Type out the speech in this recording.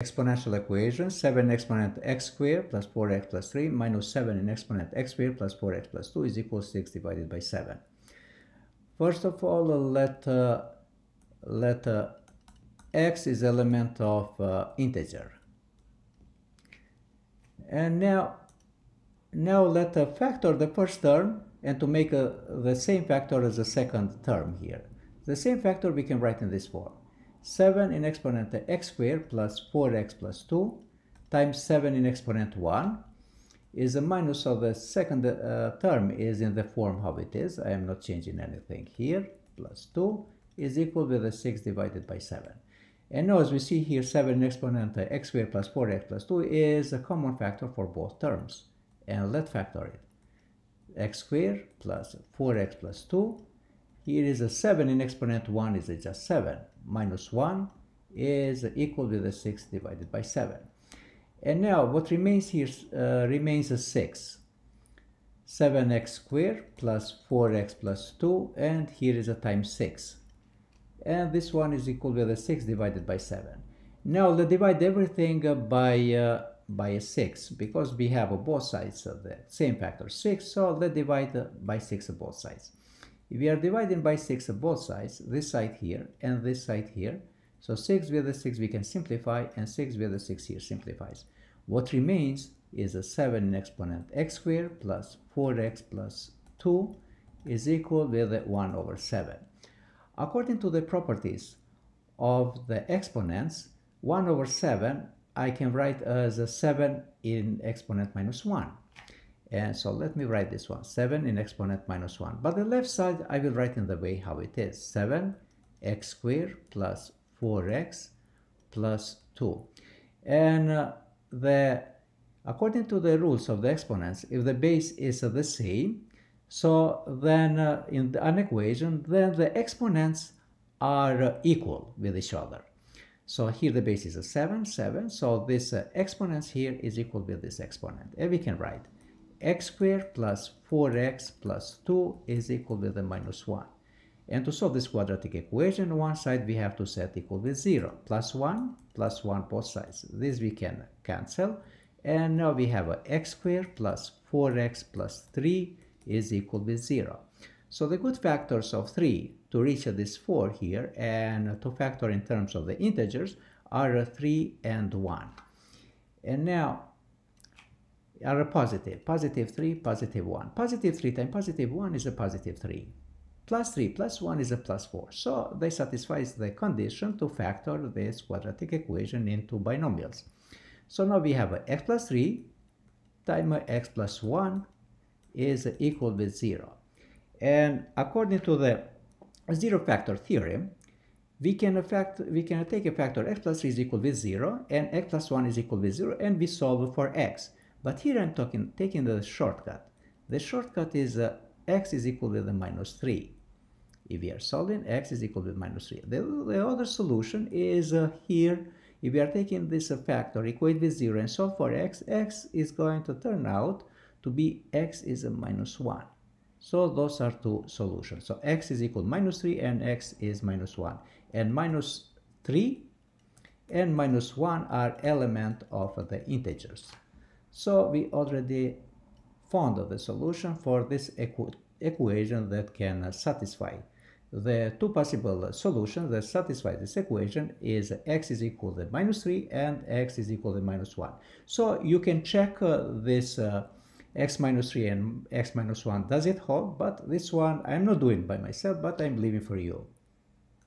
exponential equation 7 exponent x squared plus 4x plus 3 minus 7 in exponent x squared plus 4x plus 2 is equal to 6 divided by 7. First of all, let, uh, let uh, x is element of uh, integer. And now, now let uh, factor the first term and to make uh, the same factor as the second term here. The same factor we can write in this form. 7 in exponent x squared plus 4x plus 2 times 7 in exponent 1 is a minus of the second uh, term is in the form how it is. I am not changing anything here. Plus 2 is equal to the 6 divided by 7. And now as we see here 7 in exponent x squared plus 4x plus 2 is a common factor for both terms. And let's factor it. x squared plus 4x plus 2 here is a 7 in exponent 1 is just 7. Minus 1 is equal to the 6 divided by 7. And now what remains here uh, remains a 6. 7x squared plus 4x plus 2 and here is a times 6. And this one is equal to the 6 divided by 7. Now let's divide everything by uh, by a 6 because we have both sides of the same factor 6 so let's divide by 6 of both sides we are dividing by 6 of both sides, this side here and this side here, so 6 with the 6 we can simplify and 6 with the 6 here simplifies. What remains is a 7 in exponent x squared plus 4x plus 2 is equal with the 1 over 7. According to the properties of the exponents, 1 over 7 I can write as a 7 in exponent minus 1. And so let me write this one, 7 in exponent minus 1. But the left side, I will write in the way how it is. 7 x squared plus 4x plus 2. And uh, the according to the rules of the exponents, if the base is the same, so then uh, in an equation, then the exponents are uh, equal with each other. So here the base is a 7, 7. So this uh, exponents here is equal with this exponent. And we can write x squared plus 4x plus 2 is equal to the minus 1. And to solve this quadratic equation, on one side we have to set equal with 0. Plus 1, plus 1 both sides. This we can cancel. And now we have a x squared plus 4x plus 3 is equal with 0. So the good factors of 3 to reach this 4 here and to factor in terms of the integers are 3 and 1. And now are positive. Positive 3, positive 1. Positive 3 times positive 1 is a positive 3. Plus 3 plus 1 is a plus 4. So they satisfy the condition to factor this quadratic equation into binomials. So now we have x plus 3 times x plus 1 is equal with 0. And according to the zero factor theorem, we can, affect, we can take a factor x plus 3 is equal with 0 and x plus 1 is equal with 0 and we solve for x. But here I'm talking, taking the shortcut. The shortcut is uh, x is equal to the minus 3. If we are solving, x is equal to minus 3. The, the other solution is uh, here, if we are taking this uh, factor, equate with 0 and solve for x, x is going to turn out to be x is a minus 1. So those are two solutions. So x is equal to minus 3 and x is minus 1. And minus 3 and minus 1 are element of the integers. So we already found the solution for this equ equation that can satisfy. The two possible solutions that satisfy this equation is x is equal to minus 3 and x is equal to minus 1. So you can check uh, this uh, x minus 3 and x minus 1 does it hold, but this one I'm not doing by myself, but I'm leaving for you.